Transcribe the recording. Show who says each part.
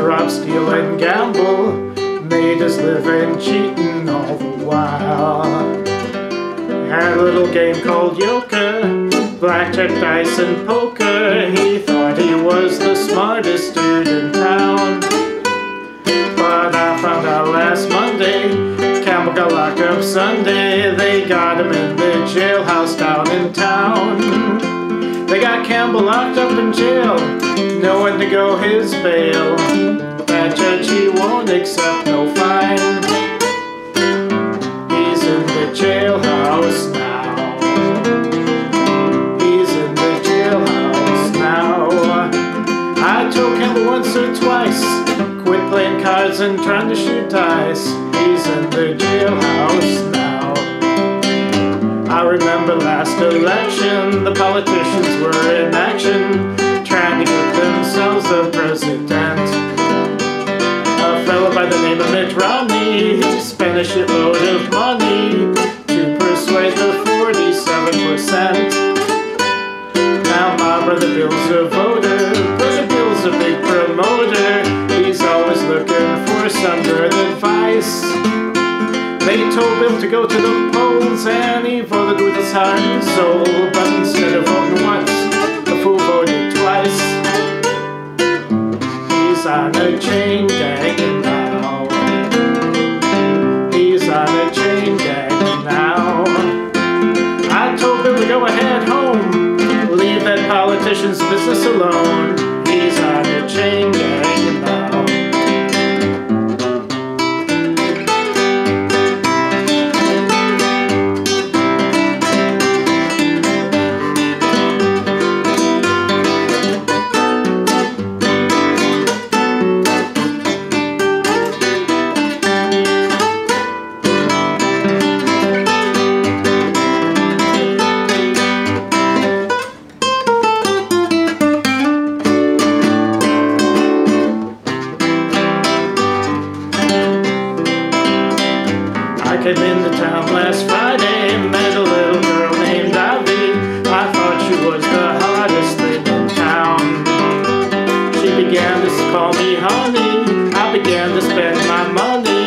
Speaker 1: to rob, steal, and gamble. Made his living cheating all the while. Had a little game called Euchre, blackjack, dice, and poker. He thought he was the smartest dude in town. But I found out last Monday, Campbell got locked up Sunday. They got him in the jailhouse down in town. They got Campbell locked up in jail, no one to go his bail. That judge, he won't accept no fine. He's in the jailhouse now. He's in the jailhouse now. I told Campbell once or twice, quit playing cards and trying to shoot dice. He's in the jailhouse now. Election, the politicians were in action, trying to get themselves a president. A fellow by the name of Mitt Romney, he spent a shitload of money to persuade the 47%. Now my brother Bill's a voter, brother Bill's a big promoter, he's always looking for some good advice. Told Bill to go to the polls and he voted with his heart and soul. But instead of voting once, the fool voted twice. He's on a chain gang I came into town last Friday, met a little girl named Ivy. I thought she was the hottest thing in town. She began to call me honey. I began to spend my money.